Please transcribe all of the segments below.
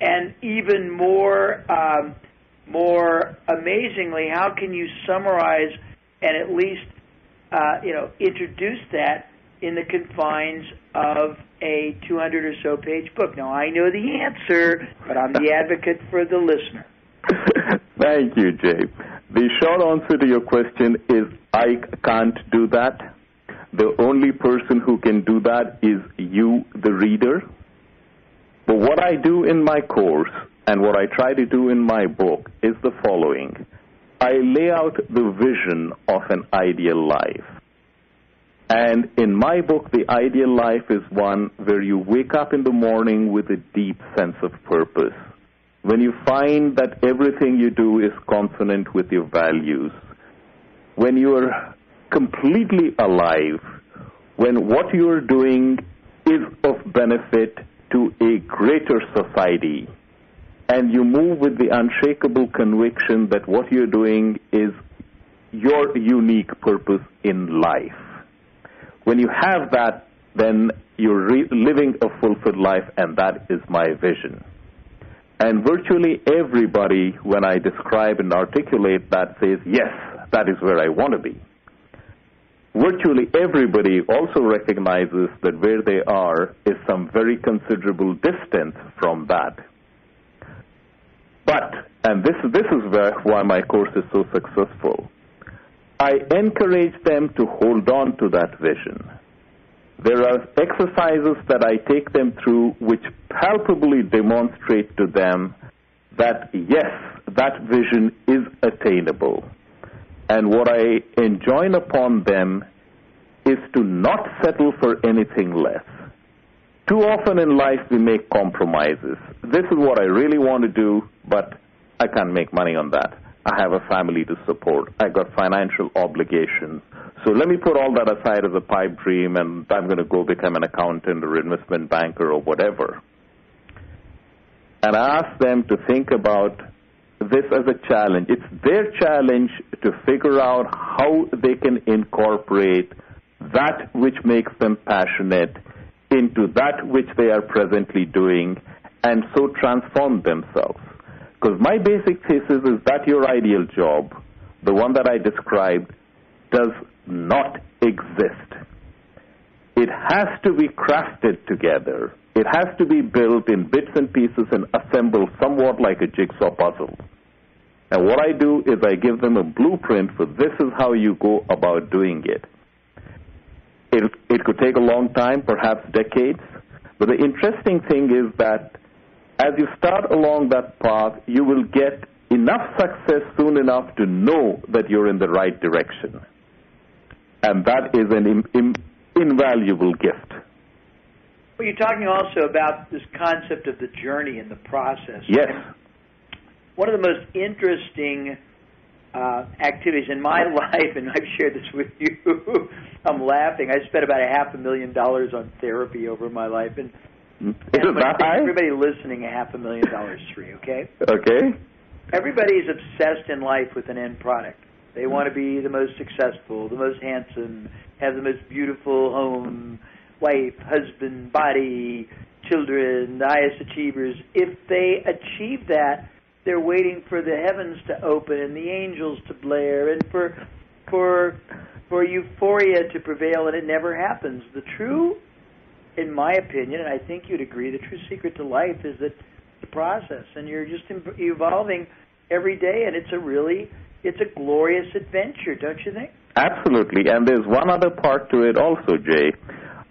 and even more um, more amazingly, how can you summarize and at least uh, you know introduce that in the confines of a 200 or so page book? Now I know the answer, but I'm the advocate for the listener. Thank you, Jay. The short answer to your question is I can't do that. The only person who can do that is you, the reader. But what I do in my course and what I try to do in my book is the following I lay out the vision of an ideal life. And in my book, the ideal life is one where you wake up in the morning with a deep sense of purpose. When you find that everything you do is consonant with your values. When you are completely alive. When what you are doing is of benefit to a greater society and you move with the unshakable conviction that what you're doing is your unique purpose in life. When you have that, then you're re- living a fulfilled life, and that is my vision. And virtually everybody, when I describe and articulate that, says, Yes, that is where I want to be. Virtually everybody also recognizes that where they are is some very considerable distance from that. But, and this, this is where, why my course is so successful, I encourage them to hold on to that vision. There are exercises that I take them through which palpably demonstrate to them that yes, that vision is attainable. And what I enjoin upon them is to not settle for anything less. Too often in life we make compromises. This is what I really want to do, but I can't make money on that. I have a family to support. I got financial obligations. So let me put all that aside as a pipe dream and I'm going to go become an accountant or investment banker or whatever. And I ask them to think about this as a challenge. It's their challenge to figure out how they can incorporate that which makes them passionate into that which they are presently doing and so transform themselves. Because my basic thesis is that your ideal job, the one that I described, does not exist. It has to be crafted together. It has to be built in bits and pieces and assembled somewhat like a jigsaw puzzle. And what I do is I give them a blueprint for this is how you go about doing it. It, it could take a long time, perhaps decades. But the interesting thing is that as you start along that path, you will get enough success soon enough to know that you're in the right direction. And that is an in, in, invaluable gift. Well, you're talking also about this concept of the journey and the process. Yes. One of the most interesting uh, activities in my life, and I've shared this with you. I'm laughing. I spent about a half a million dollars on therapy over my life, and is it that high? Everybody listening, a half a million dollars free. Okay. Okay. Everybody's obsessed in life with an end product. They want to be the most successful, the most handsome, have the most beautiful home, wife, husband, body, children, the highest achievers. If they achieve that, they're waiting for the heavens to open and the angels to blare and for for for euphoria to prevail and it never happens. The true in my opinion, and I think you'd agree, the true secret to life is that the process, and you're just evolving every day, and it's a really, it's a glorious adventure, don't you think? Absolutely, and there's one other part to it also, Jay.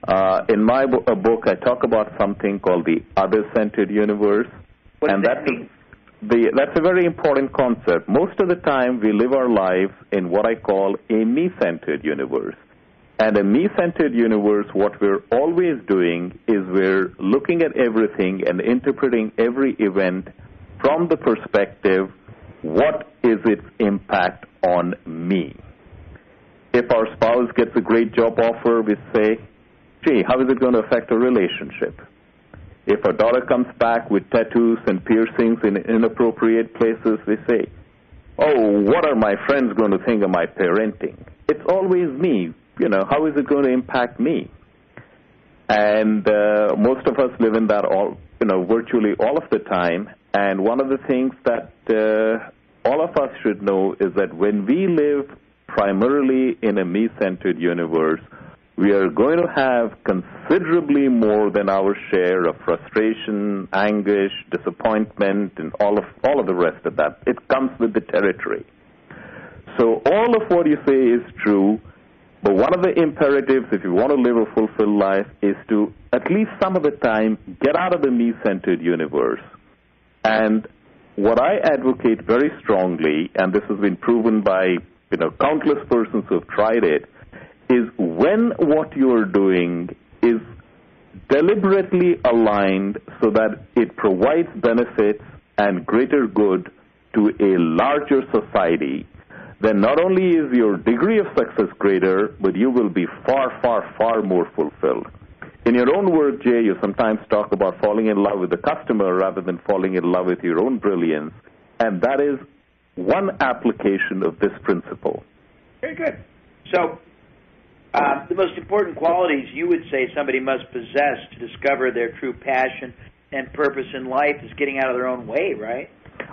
Uh, in my bo- book, I talk about something called the other-centered universe, what and that that's a, the, that's a very important concept. Most of the time, we live our lives in what I call a me-centered universe. And a me centered universe, what we're always doing is we're looking at everything and interpreting every event from the perspective what is its impact on me? If our spouse gets a great job offer, we say, gee, how is it going to affect our relationship? If our daughter comes back with tattoos and piercings in inappropriate places, we say, oh, what are my friends going to think of my parenting? It's always me you know, how is it going to impact me? And uh, most of us live in that all you know, virtually all of the time. And one of the things that uh, all of us should know is that when we live primarily in a me-centered universe, we are going to have considerably more than our share of frustration, anguish, disappointment, and all of all of the rest of that. It comes with the territory. So all of what you say is true, but one of the imperatives, if you want to live a fulfilled life, is to at least some of the time get out of the me-centered universe. And what I advocate very strongly, and this has been proven by you know countless persons who have tried it is when what you're doing is deliberately aligned so that it provides benefits and greater good to a larger society, then not only is your degree of success greater, but you will be far, far, far more fulfilled. In your own work, Jay, you sometimes talk about falling in love with the customer rather than falling in love with your own brilliance, and that is one application of this principle. Very good. So, uh, the most important qualities you would say somebody must possess to discover their true passion and purpose in life is getting out of their own way, right?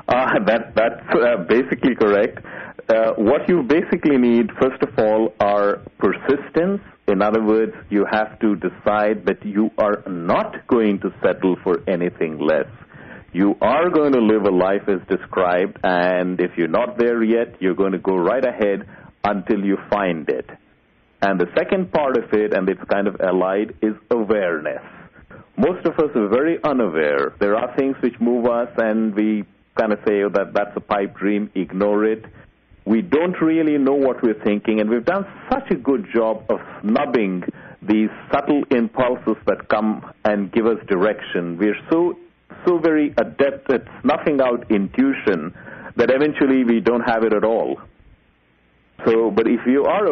Uh, that that's uh, basically correct. Uh, what you basically need, first of all, are persistence. In other words, you have to decide that you are not going to settle for anything less. You are going to live a life as described, and if you're not there yet, you're going to go right ahead until you find it. And the second part of it, and it's kind of allied, is awareness. Most of us are very unaware. There are things which move us, and we kind of say, oh, that that's a pipe dream, ignore it. We don't really know what we're thinking, and we've done such a good job of snubbing these subtle impulses that come and give us direction. We're so so very adept at snuffing out intuition that eventually we don't have it at all. So, but if you are